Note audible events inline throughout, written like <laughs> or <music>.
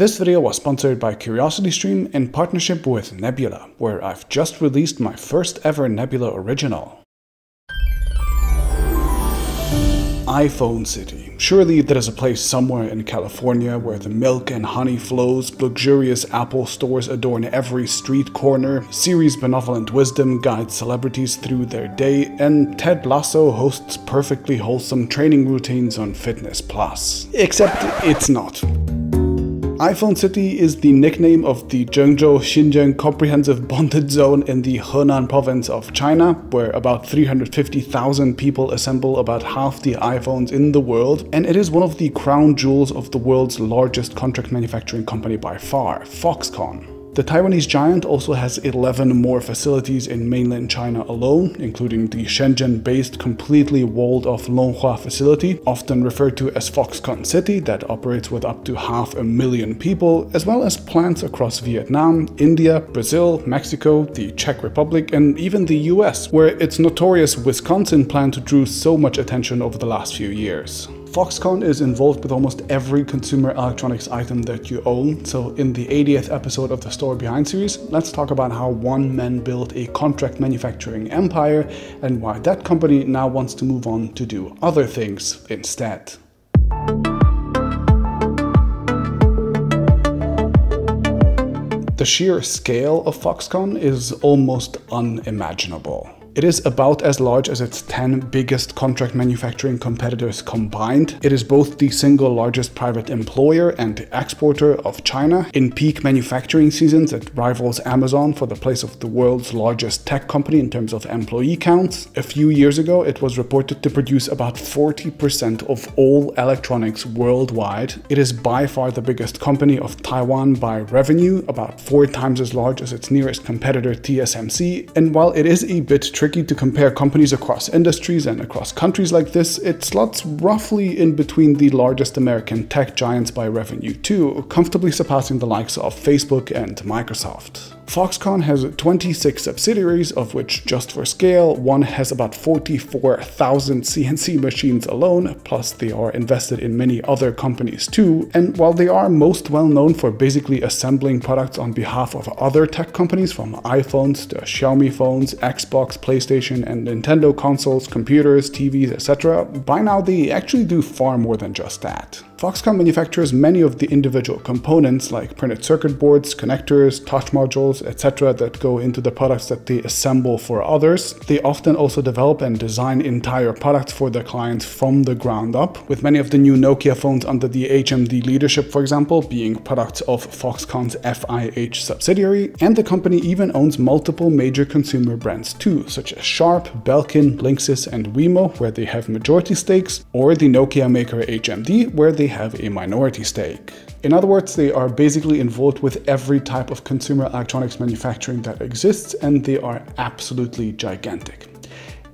This video was sponsored by CuriosityStream in partnership with Nebula, where I've just released my first ever Nebula original. iPhone City. Surely there is a place somewhere in California where the milk and honey flows, luxurious Apple stores adorn every street corner, Siri's benevolent wisdom guides celebrities through their day, and Ted Lasso hosts perfectly wholesome training routines on Fitness Plus. Except it's not iPhone City is the nickname of the Zhengzhou Xinzheng Comprehensive Bonded Zone in the Henan province of China, where about 350,000 people assemble about half the iPhones in the world, and it is one of the crown jewels of the world's largest contract manufacturing company by far, Foxconn. The Taiwanese giant also has 11 more facilities in mainland China alone, including the Shenzhen-based completely walled-off Longhua facility, often referred to as Foxconn City, that operates with up to half a million people, as well as plants across Vietnam, India, Brazil, Mexico, the Czech Republic, and even the US, where its notorious Wisconsin plant drew so much attention over the last few years. Foxconn is involved with almost every consumer electronics item that you own, so in the 80th episode of the Story Behind series, let's talk about how one man built a contract manufacturing empire and why that company now wants to move on to do other things instead. The sheer scale of Foxconn is almost unimaginable. It is about as large as its 10 biggest contract manufacturing competitors combined. It is both the single largest private employer and exporter of China. In peak manufacturing seasons, it rivals Amazon for the place of the world's largest tech company in terms of employee counts. A few years ago, it was reported to produce about 40% of all electronics worldwide. It is by far the biggest company of Taiwan by revenue, about four times as large as its nearest competitor TSMC. And while it is a bit tricky to compare companies across industries and across countries like this, it slots roughly in between the largest American tech giants by revenue too, comfortably surpassing the likes of Facebook and Microsoft. Foxconn has 26 subsidiaries, of which, just for scale, one has about 44,000 CNC machines alone, plus they are invested in many other companies too. And while they are most well known for basically assembling products on behalf of other tech companies, from iPhones to Xiaomi phones, Xbox, PlayStation, and Nintendo consoles, computers, TVs, etc., by now they actually do far more than just that. Foxconn manufactures many of the individual components like printed circuit boards, connectors, touch modules, etc. that go into the products that they assemble for others. They often also develop and design entire products for their clients from the ground up, with many of the new Nokia phones under the HMD leadership, for example, being products of Foxconn's FIH subsidiary, and the company even owns multiple major consumer brands too, such as Sharp, Belkin, Linksys, and Wemo, where they have majority stakes, or the Nokia maker HMD, where they have a minority stake. In other words, they are basically involved with every type of consumer electronics manufacturing that exists, and they are absolutely gigantic.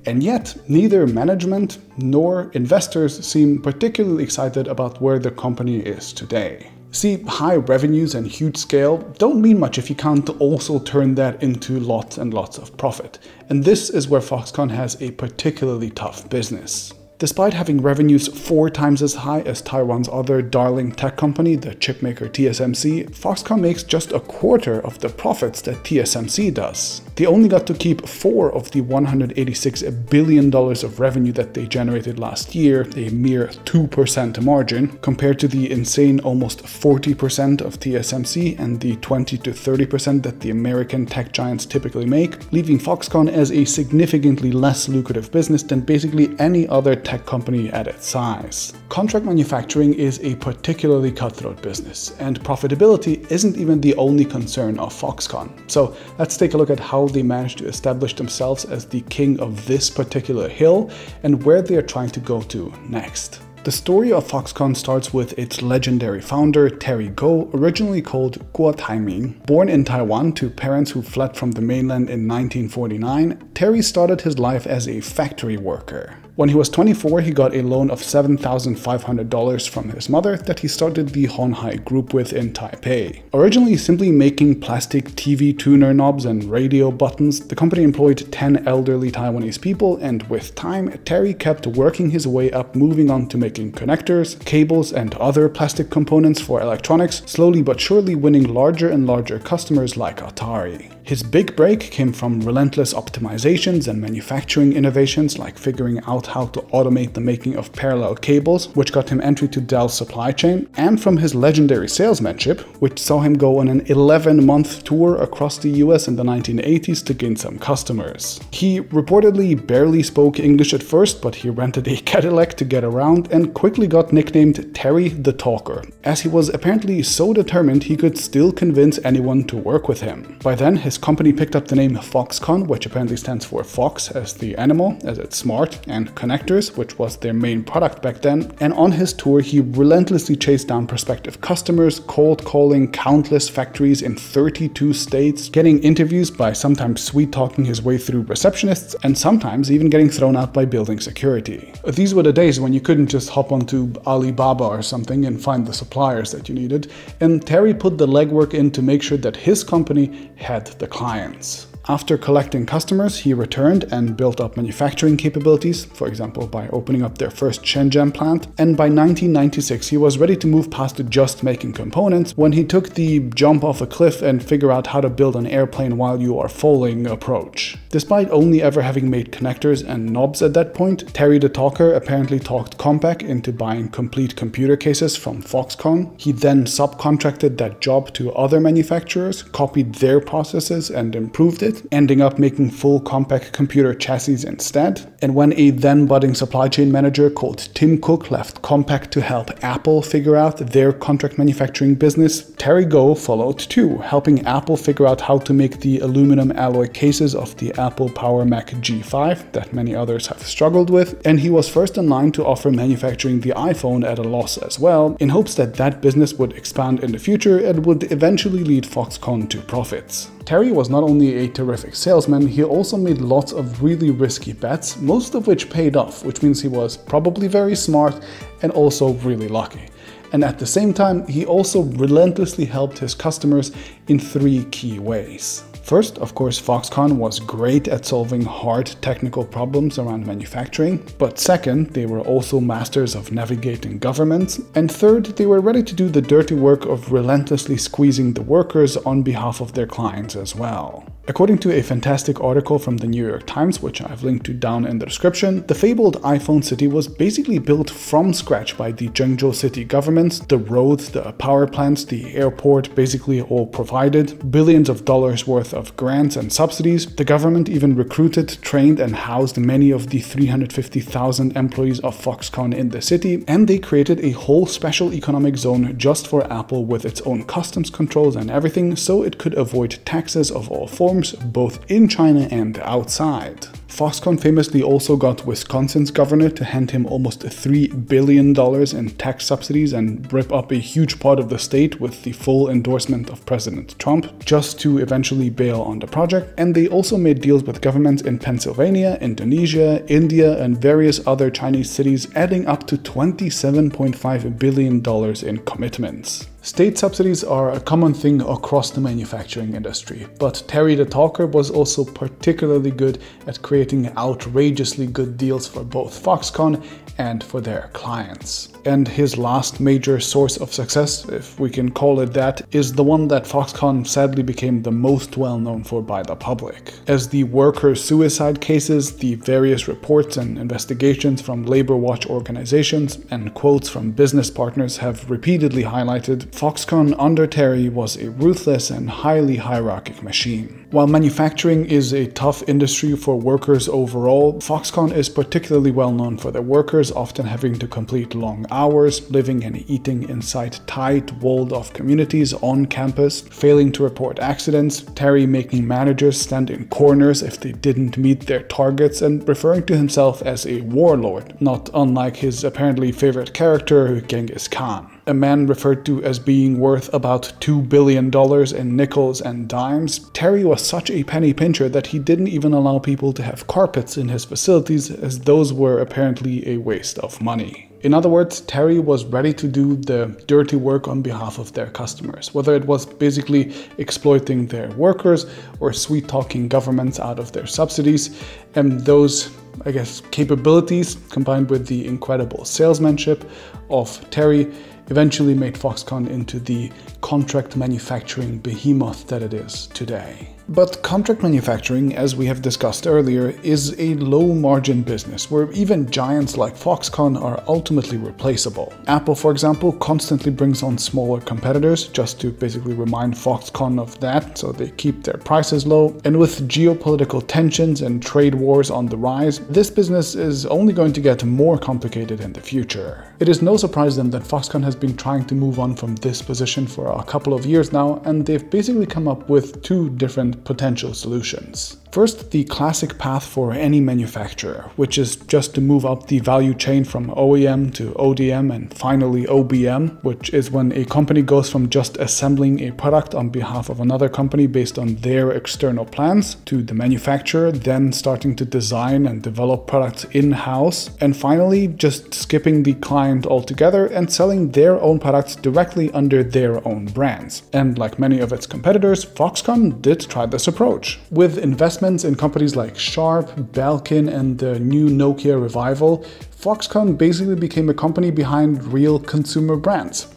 And yet, neither management nor investors seem particularly excited about where the company is today. See, high revenues and huge scale don't mean much if you can't also turn that into lots and lots of profit. And this is where Foxconn has a particularly tough business. Despite having revenues four times as high as Taiwan's other darling tech company, the chipmaker TSMC, Foxconn makes just a quarter of the profits that TSMC does. They only got to keep four of the $186 billion of revenue that they generated last year, a mere 2% margin, compared to the insane almost 40% of TSMC and the 20 to 30% that the American tech giants typically make, leaving Foxconn as a significantly less lucrative business than basically any other tech company at its size. Contract manufacturing is a particularly cutthroat business, and profitability isn't even the only concern of Foxconn. So let's take a look at how they managed to establish themselves as the king of this particular hill and where they are trying to go to next. The story of Foxconn starts with its legendary founder, Terry Gou, originally called Guo Taiming. Born in Taiwan to parents who fled from the mainland in 1949, Terry started his life as a factory worker. When he was 24, he got a loan of $7,500 from his mother that he started the Hon Hai group with in Taipei. Originally simply making plastic TV tuner knobs and radio buttons, the company employed 10 elderly Taiwanese people and with time, Terry kept working his way up moving on to making connectors, cables and other plastic components for electronics, slowly but surely winning larger and larger customers like Atari. His big break came from relentless optimizations and manufacturing innovations like figuring out how to automate the making of parallel cables, which got him entry to Dell's supply chain, and from his legendary salesmanship, which saw him go on an 11-month tour across the US in the 1980s to gain some customers. He reportedly barely spoke English at first, but he <laughs> rented a Cadillac to get around and quickly got nicknamed Terry the Talker, as he was apparently so determined he could still convince anyone to work with him. By then, his company picked up the name Foxconn, which apparently stands for Fox as the animal, as it's smart, and connectors, which was their main product back then. And on his tour, he relentlessly chased down prospective customers, cold calling countless factories in 32 states, getting interviews by sometimes sweet talking his way through receptionists, and sometimes even getting thrown out by building security. These were the days when you couldn't just hop onto Alibaba or something and find the suppliers that you needed, and Terry put the legwork in to make sure that his company had the clients. After collecting customers, he returned and built up manufacturing capabilities, for example by opening up their first Shenzhen plant, and by 1996 he was ready to move past just making components when he took the jump off a cliff and figure out how to build an airplane while you are falling approach. Despite only ever having made connectors and knobs at that point, Terry the Talker apparently talked Compaq into buying complete computer cases from Foxconn. He then subcontracted that job to other manufacturers, copied their processes and improved it, ending up making full Compaq computer chassis instead. And when a then budding supply chain manager called Tim Cook left Compaq to help Apple figure out their contract manufacturing business, Terry Gou followed too, helping Apple figure out how to make the aluminum alloy cases of the Apple Power Mac G5 that many others have struggled with. And he was first in line to offer manufacturing the iPhone at a loss as well, in hopes that that business would expand in the future and would eventually lead Foxconn to profits. Terry was not only a terrific salesman, he also made lots of really risky bets, most of which paid off, which means he was probably very smart and also really lucky. And at the same time, he also relentlessly helped his customers in three key ways. First, of course, Foxconn was great at solving hard technical problems around manufacturing, but second, they were also masters of navigating governments, and third, they were ready to do the dirty work of relentlessly squeezing the workers on behalf of their clients as well. According to a fantastic article from the New York Times, which I've linked to down in the description, the fabled iPhone city was basically built from scratch by the Zhengzhou city governments, the roads, the power plants, the airport, basically all provided, billions of dollars worth of grants and subsidies. The government even recruited, trained and housed many of the 350,000 employees of Foxconn in the city, and they created a whole special economic zone just for Apple with its own customs controls and everything so it could avoid taxes of all forms both in China and outside. Foxconn famously also got Wisconsin's governor to hand him almost $3 billion in tax subsidies and rip up a huge part of the state with the full endorsement of President Trump, just to eventually bail on the project. And they also made deals with governments in Pennsylvania, Indonesia, India, and various other Chinese cities, adding up to $27.5 billion in commitments. State subsidies are a common thing across the manufacturing industry, but Terry the Talker was also particularly good at creating outrageously good deals for both Foxconn and for their clients. And his last major source of success, if we can call it that, is the one that Foxconn sadly became the most well known for by the public. As the worker suicide cases, the various reports and investigations from labor watch organizations, and quotes from business partners have repeatedly highlighted, Foxconn under Terry was a ruthless and highly hierarchic machine. While manufacturing is a tough industry for workers overall, Foxconn is particularly well known for their workers often having to complete long hours, living and eating inside tight, walled off communities on campus, failing to report accidents, Terry making managers stand in corners if they didn't meet their targets, and referring to himself as a warlord, not unlike his apparently favorite character, Genghis Khan. a man referred to as being worth about $2 billion in nickels and dimes, Terry was such a penny pincher that he didn't even allow people to have carpets in his facilities, as those were apparently a waste of money. In other words, Terry was ready to do the dirty work on behalf of their customers, whether it was basically exploiting their workers or sweet talking governments out of their subsidies. And those, I guess, capabilities combined with the incredible salesmanship of Terry eventually made Foxconn into the contract manufacturing behemoth that it is today. But contract manufacturing, as we have discussed earlier, is a low margin business where even giants like Foxconn are ultimately replaceable. Apple, for example, constantly brings on smaller competitors just to basically remind Foxconn of that so they keep their prices low. And with geopolitical tensions and trade wars on the rise, this business is only going to get more complicated in the future. It is no surprise then that Foxconn has been trying to move on from this position for a couple of years now, and they've basically come up with two different potential solutions. First, the classic path for any manufacturer, which is just to move up the value chain from OEM to ODM and finally OBM, which is when a company goes from just assembling a product on behalf of another company based on their external plans to the manufacturer, then starting to design and develop products in-house, and finally just skipping the client altogether and selling their own products directly under their own brands. And like many of its competitors, Foxconn did try this approach. With investment investments in companies like Sharp, Belkin, and the new Nokia revival, Foxconn basically became a company behind real consumer brands.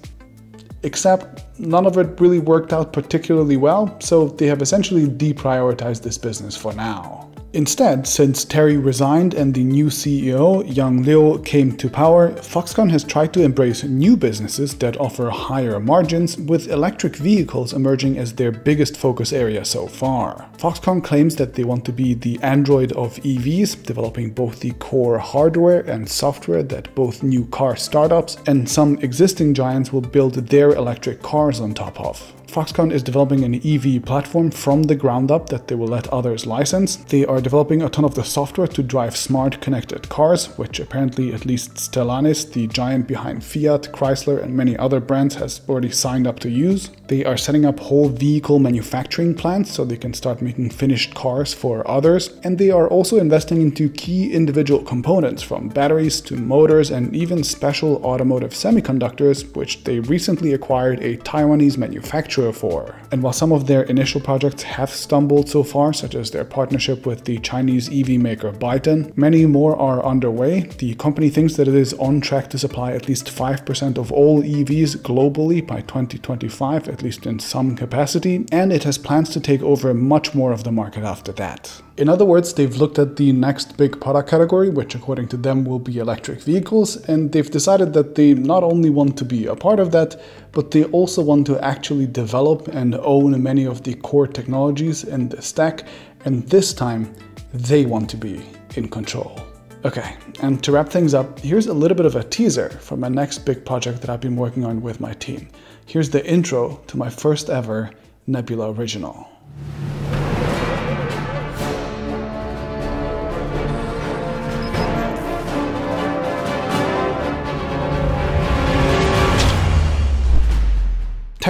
Except none of it really worked out particularly well, so they have essentially deprioritized this business for now. Instead, since Terry resigned and the new CEO, Young Liu, came to power, Foxconn has tried to embrace new businesses that offer higher margins, with electric vehicles emerging as their biggest focus area so far. Foxconn claims that they want to be the Android of EVs, developing both the core hardware and software that both new car startups and some existing giants will build their electric cars on top of. Foxconn is developing an EV platform from the ground up that they will let others license. They are developing a ton of the software to drive smart connected cars, which apparently at least Stellantis, the giant behind Fiat, Chrysler and many other brands has already signed up to use. They are setting up whole vehicle manufacturing plants so they can start making finished cars for others. And they are also investing into key individual components from batteries to motors and even special automotive semiconductors, which they recently acquired a Taiwanese manufacturer for. And while some of their initial projects have stumbled so far, such as their partnership with the Chinese EV maker Byton, many more are underway. The company thinks that it is on track to supply at least 5% of all EVs globally by 2025, at least in some capacity, and it has plans to take over much more of the market after that. In other words, they've looked at the next big product category, which according to them will be electric vehicles, and they've decided that they not only want to be a part of that, but they also want to actually develop and own many of the core technologies in the stack, and this time they want to be in control. Okay, and to wrap things up, here's a little bit of a teaser for my next big project that I've been working on with my team. Here's the intro to my first ever Nebula original.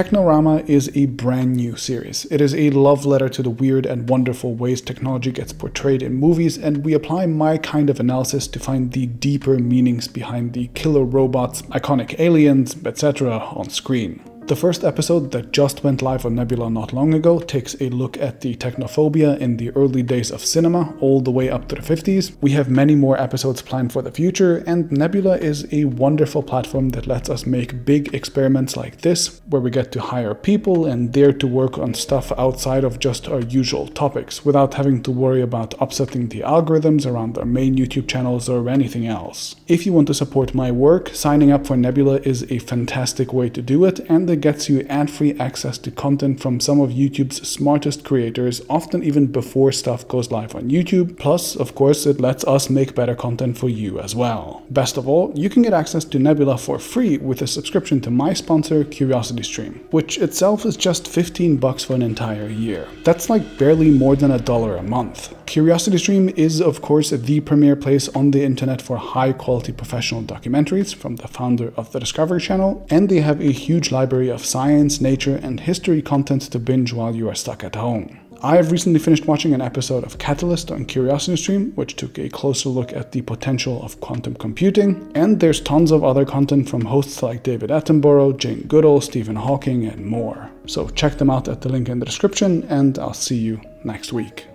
Technorama is a brand new series. It is a love letter to the weird and wonderful ways technology gets portrayed in movies, and we apply my kind of analysis to find the deeper meanings behind the killer robots, iconic aliens, etc. on screen. The first episode that just went live on Nebula not long ago takes a look at the technophobia in the early days of cinema, all the way up to the 50s. We have many more episodes planned for the future, and Nebula is a wonderful platform that lets us make big experiments like this, where we get to hire people and dare to work on stuff outside of just our usual topics, without having to worry about upsetting the algorithms around our main YouTube channels or anything else. If you want to support my work, signing up for Nebula is a fantastic way to do it, and it gets you ad-free access to content from some of YouTube's smartest creators, often even before stuff goes live on YouTube. Plus, of course, it lets us make better content for you as well. Best of all, you can get access to Nebula for free with a subscription to my sponsor, CuriosityStream, which itself is just 15 bucks for an entire year. That's like barely more than a dollar a month. CuriosityStream is, of course, the premier place on the internet for high quality professional documentaries from the founder of the Discovery Channel, and they have a huge library of science, nature, and history content to binge while you are stuck at home. I have recently finished watching an episode of Catalyst on CuriosityStream, which took a closer look at the potential of quantum computing, and there's tons of other content from hosts like David Attenborough, Jane Goodall, Stephen Hawking, and more. So check them out at the link in the description, and I'll see you next week.